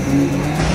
Música